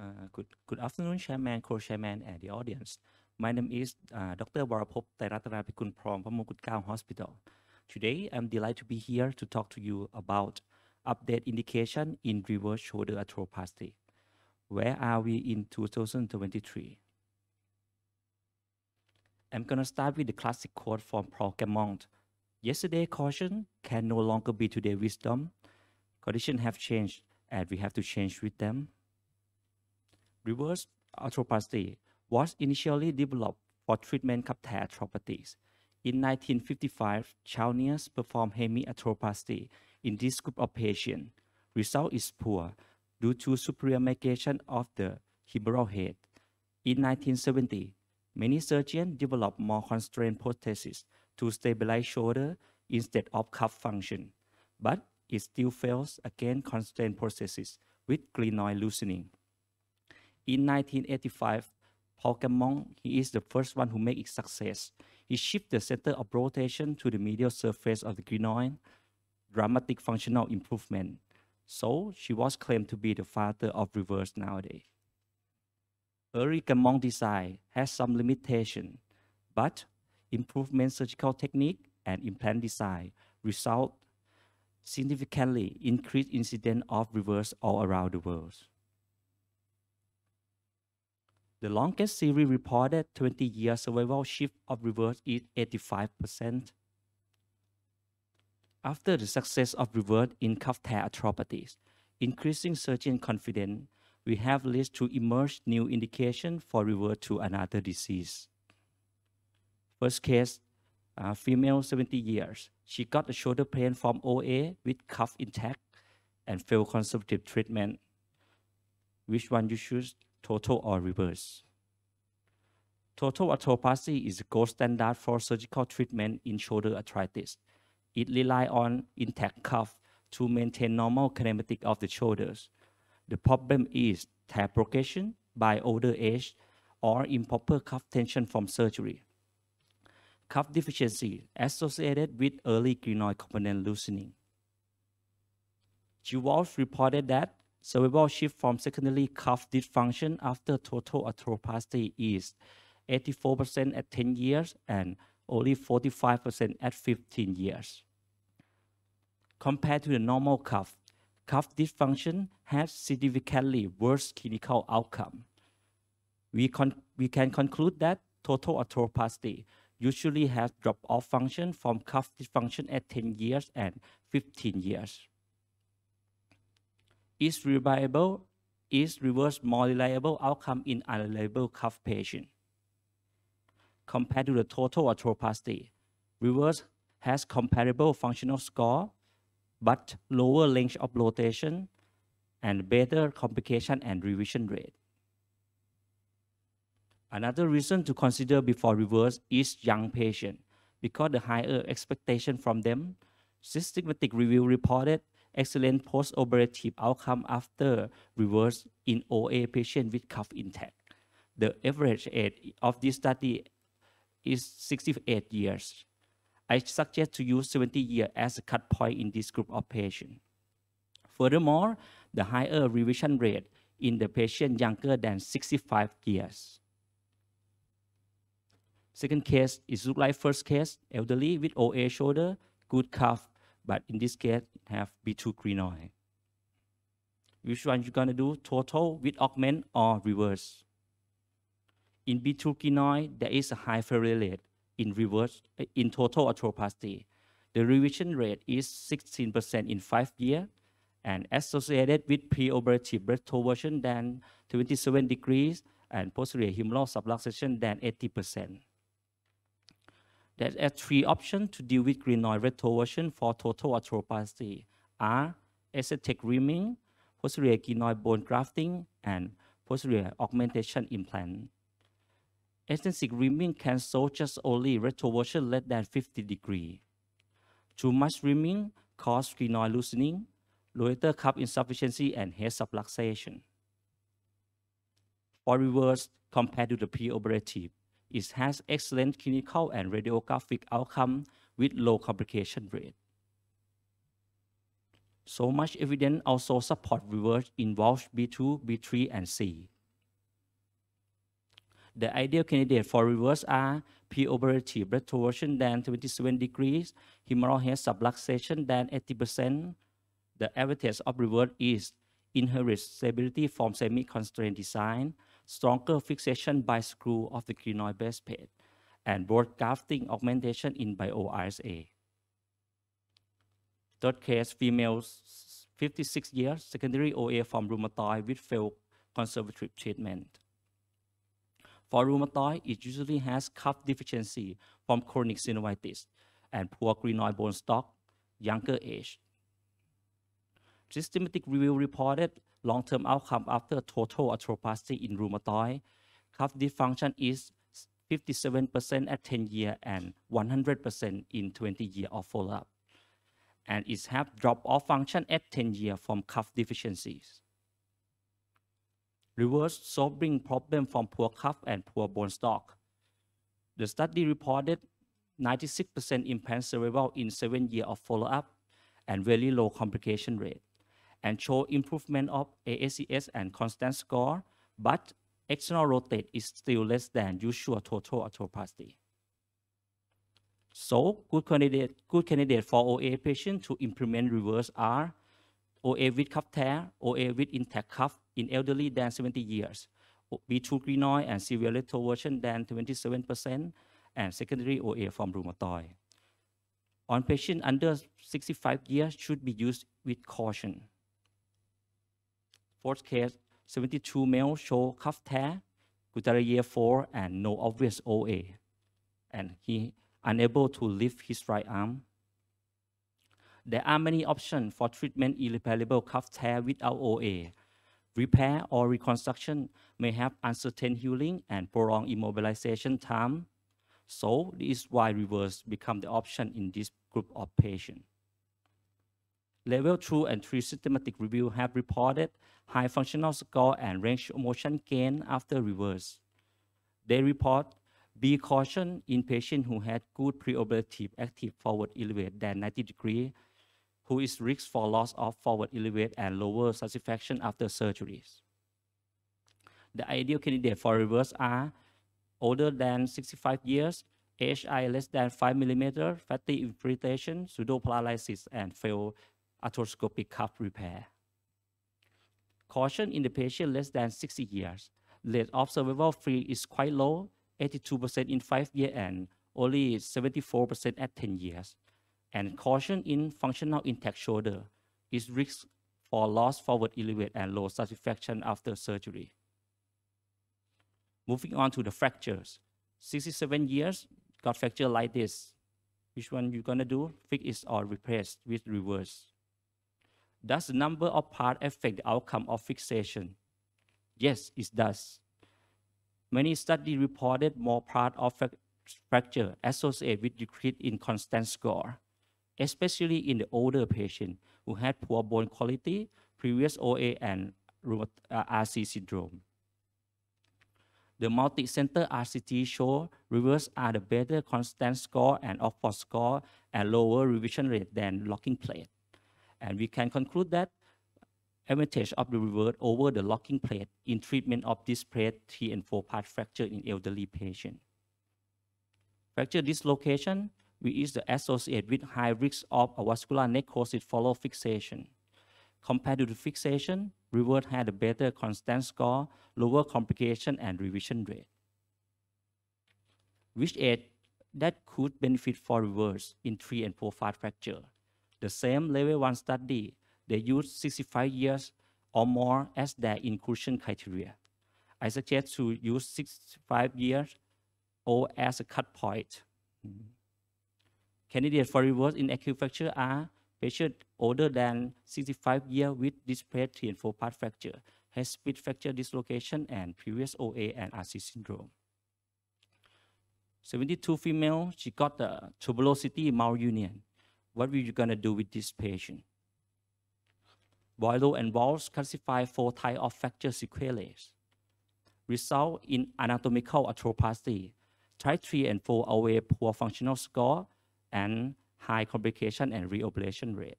Uh, good, good afternoon, Chairman, Co-Chairman, and the audience. My name is uh, Dr. Varapop Tairatana from Phramongkutklao Hospital. Today, I'm delighted to be here to talk to you about update indication in reverse shoulder arthroplasty. Where are we in 2023? I'm gonna start with the classic quote from Paul Grammont. Yesterday caution can no longer be today wisdom. Conditions have changed and we have to change with them. Reverse arthroplasty was initially developed for treatment of arthropathies. In 1955, Charles Neer performed hemiarthroplasty in this group of patients. Result is poor due to superior migration of the humeral head. In 1970, many surgeons developed more constrained prostheses to stabilize shoulder instead of cuff function, but it still fails against constrained prostheses with glenoid loosening. In 1985, Paul Grammont, he is the first one who made it success. He shifted the center of rotation to the medial surface of the glenoid, dramatic functional improvement. So she was claimed to be the father of reverse nowadays. Early Grammont design has some limitation, but improvement surgical technique and implant design result significantly increased incidence of reverse all around the world. The longest series reported 20-year survival shift of reverse is 85%. After the success of reverse in cuff tear arthropathies, increasing surgeon confidence, we have led to emerge new indication for reverse to another disease. First case, uh, female 70 years. She got a shoulder pain from OA with cuff intact and failed conservative treatment. Which one you choose, total or reverse? Total arthroplasty is the gold standard for surgical treatment in shoulder arthritis. It relies on intact cuff to maintain normal kinematic of the shoulders. The problem is progression by older age or improper cuff tension from surgery. Cuff deficiency associated with early glenoid component loosening. GWAS reported that cerebral shift from secondary cuff dysfunction after total arthroplasty is 84% at 10 years and only 45% at 15 years. Compared to the normal cuff, cuff dysfunction has significantly worse clinical outcome. We, we can conclude that total arthroplasty usually has drop-off function from cuff dysfunction at 10 years and 15 years. Is reliable is reverse more reliable outcome in unreliable cuff patient compared to the total arthroplasty. Reverse has comparable functional score, but lower length of rotation and better complication and revision rate. Another reason to consider before reverse is young patient. Because the higher expectation from them, systematic review reported excellent post-operative outcome after reverse in OA patient with cuff intact. The average age of this study is 68 years. I suggest to use 70 years as a cut point in this group of patients. Furthermore, the higher revision rate in the patient younger than 65 years. Second case is look like first case, elderly with OA shoulder, good cuff, but in this case have B2 glenoid. Which one you gonna do, total with augment or reverse? In B2 glenoid, there is a high failure rate in reverse, eh, in total arthroplasty. The revision rate is 16% in five years and associated with preoperative retroversion than 27 degrees and posterior humeral subluxation than 80%. There are three options to deal with glenoid retroversion for total arthroplasty are eccentric reaming, posterior glenoid bone grafting, and posterior augmentation implant. Eccentric reaming can show just only retroversion less than 50 degree. Too much reaming causes glenoid loosening, rotator cuff insufficiency, and head subluxation. For reverse, compared to the preoperative, it has excellent clinical and radiographic outcome with low complication rate. So much evidence also support reverse in Walch B2, B3, and C. The ideal candidate for reverse are preoperative retroversion than 27 degrees, humeral head subluxation than 80%. The advantage of reverse is inherent stability from semi-constrained design, stronger fixation by screw of the glenoid base plate, and broad grafting augmentation in bio-RSA. Third case, female 56 years, secondary OA from rheumatoid with failed conservative treatment. For rheumatoid, it usually has cuff deficiency from chronic synovitis and poor glenoid bone stock, younger age. Systematic review reported long-term outcome after total arthroplasty in rheumatoid. Cuff dysfunction is 57% at 10 year and 100% in 20 year of follow-up. And it have drop-off function at 10 year from cuff deficiencies. Reverse solving problem from poor cuff and poor bone stock. The study reported 96% implant survival in 7 year of follow-up and very low complication rate and show improvement of ASES and constant score, but external rotate is still less than usual total arthroplasty. So good candidate, good candidate for OA patient to implement reverse R, OA with cuff tear, OA with intact cuff in elderly than 70 years, B2 glenoid and severe retroversion than 27%, and secondary OA from rheumatoid. On patient under 65 years should be used with caution. Fourth case, 72 male show cuff tear, year 4, and no obvious OA. And he unable to lift his right arm. There are many options for treatment irreparable cuff tear without OA. Repair or reconstruction may have uncertain healing and prolonged immobilization time. So this is why reverse become the option in this group of patients. Level 2 and 3 systematic review have reported high functional score and range of motion gain after reverse. They report be caution in patient who had good preoperative active forward elevate than 90 degree, who is risk for loss of forward elevate and lower satisfaction after surgeries. The ideal candidate for reverse are older than 65 years, AHI less than 5 millimeter, fatty infiltration, pseudoparalysis, and failed arthroscopic cuff repair. Caution in the patient less than 60 years. Rate of survival free is quite low, 82% in 5 years and only 74% at 10 years. And caution in functional intact shoulder is risk for loss forward elevate and low satisfaction after surgery. Moving on to the fractures. 67 years, got fracture like this. Which one you gonna do? Fix it or replace with reverse. Does the number of parts affect the outcome of fixation? Yes, it does. Many studies reported more part of fracture associated with decrease in constant score, especially in the older patient who had poor bone quality, previous OA, and uh, RC syndrome. The multi-center RCT show reverse are the better constant score and Oxford score and lower revision rate than locking plate. And we can conclude that advantage of the reverse over the locking plate in treatment of this plate 3 and 4 part fracture in elderly patient. Fracture dislocation, which is associated with high risk of avascular necrosis follow fixation. Compared to the fixation, reverse had a better constant score, lower complication, and revision rate. Which aid that could benefit for reverse in 3 and 4 part fracture. The same level 1 study they use 65 years or more as their inclusion criteria. I suggest to use 65 years or as a cut point. Mm. Candidates for reverse in acute fracture are patients older than 65 years with displaced 3 and 4 part fracture, has split fracture dislocation, and previous OA and RC syndrome. 72 female, she got the tuberosity malunion. What were you gonna do with this patient? Boileau and Walch classify four types of fracture sequelae. Result in anatomical arthroplasty, type 3 and 4 away poor functional score and high complication and reoperation rate.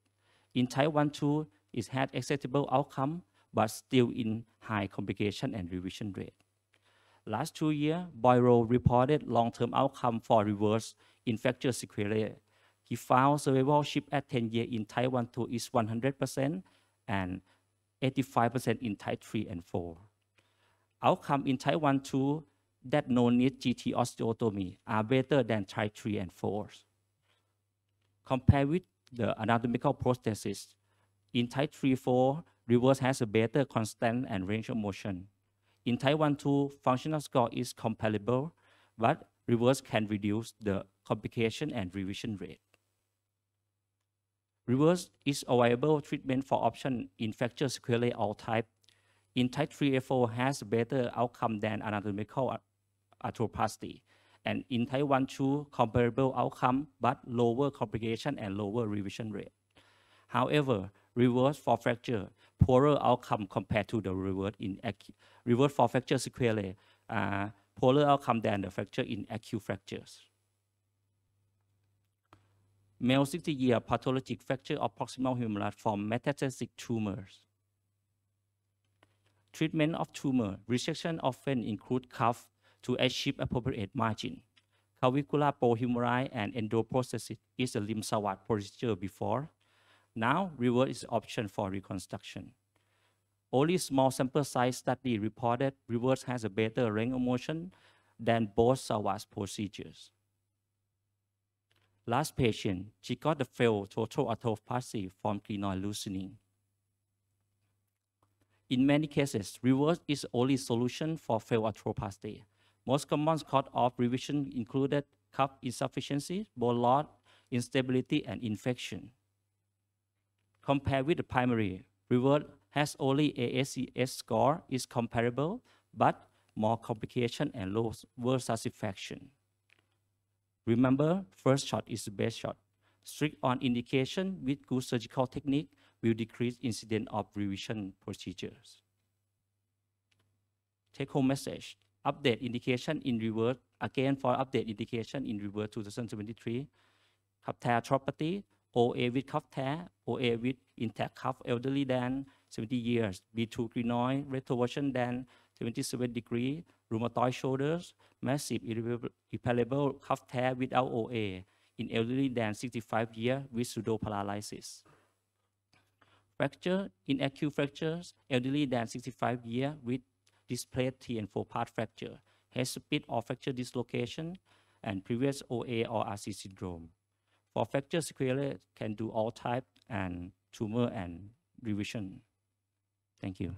In type 1, 2, it had acceptable outcome, but still in high complication and revision rate. Last two years, Boileau reported long-term outcome for reverse in fracture sequelae. He found survivorship at 10 years in type 1, 2 is 100% and 85% in type 3 and 4. Outcome in type 1, 2 that no need GT osteotomy are better than type 3 and 4. Compared with the anatomical prosthesis, in type 3, 4, reverse has a better constant and range of motion. In type 1, 2, functional score is comparable, but reverse can reduce the complication and revision rate. Reverse is a viable treatment for option in fracture sequelae all type. In type 3A4 has better outcome than anatomical arthroplasty. And in type 1, 2, comparable outcome, but lower complication and lower revision rate. However, reverse for fracture, poorer outcome compared to the reverse in reverse for fracture sequelae, uh, poorer outcome than the fracture in acute fractures. Male 60 year pathologic fracture of proximal humeral from metastatic tumors. Treatment of tumor, resection often include cuff to achieve appropriate margin. Clavicular prohumeri and endoprosthesis is a limb salvage procedure before. Now, reverse is option for reconstruction. Only small sample size study reported reverse has a better range of motion than both salvage procedures. Last patient, she got the failed total arthroplasty from glenoid loosening. In many cases, reverse is only solution for failed arthroplasty. Most common cause of revision included cuff insufficiency, bone loss, instability, and infection. Compared with the primary, reverse has only ASES score is comparable, but more complication and lower satisfaction. Remember, first shot is the best shot. Strict on indication with good surgical technique will decrease incident of revision procedures. Take home message, update indication in reverse, again for update indication in reverse 2023, cuff arthropathy, OA with cuff tear, OA with intact cuff elderly than 70 years, B2 glenoid retroversion than 77 degree, rheumatoid shoulders, massive irreparable cuff tear without OA in elderly than 65 years with pseudoparalysis. Fracture in acute fractures, elderly than 65 years with displaced T and 4 part fracture, head split or fracture dislocation, and previous OA or RC syndrome. For fracture sequelae, can do all type and tumor and revision. Thank you.